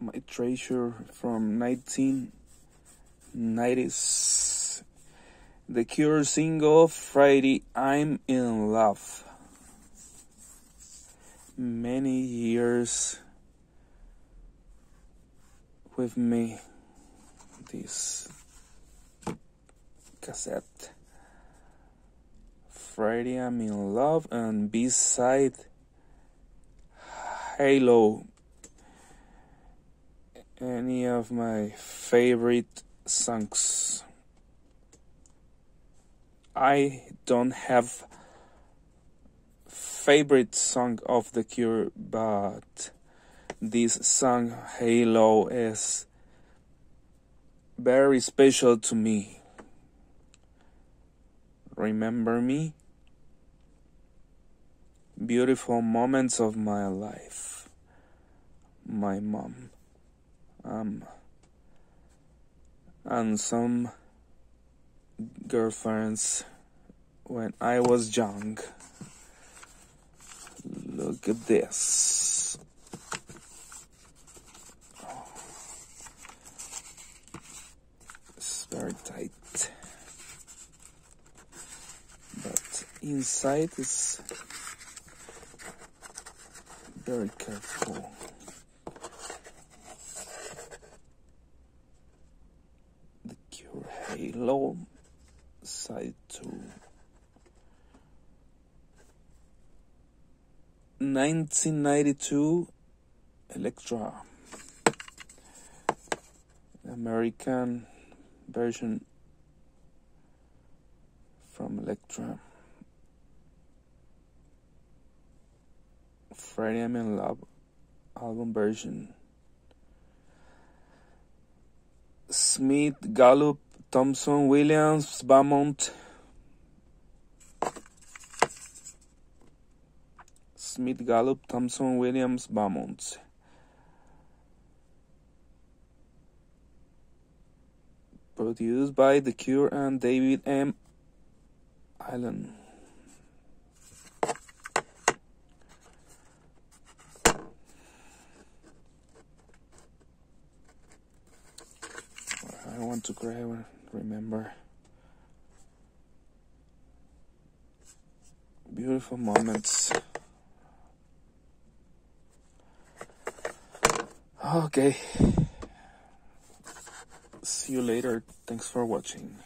my treasure from 1990s. The Cure single Friday I'm in Love. Many years with me this cassette. Friday I'm in Love and B-side Halo any of my favorite songs. I don't have favorite song of the Cure, but this song Halo is very special to me. Remember me? Beautiful moments of my life. My mom um, and some girlfriends when I was young. Look at this. It's very tight. But inside is very careful. Halo Side 2 1992 Elektra. American version from Elektra. Friday I'm in Love album version. Smith Gallup Thompson, Williams, Bamonte, Smith, Gallup, Thompson, Williams, Bamonte. Produced by The Cure and David M. Allen. I want to cry remember beautiful moments. Okay. See you later. Thanks for watching.